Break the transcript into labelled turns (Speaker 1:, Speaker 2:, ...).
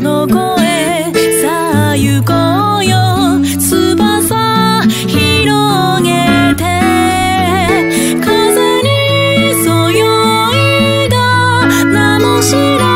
Speaker 1: の声さあ行こうよ。翼広げて。風にそよいだ。名も知ら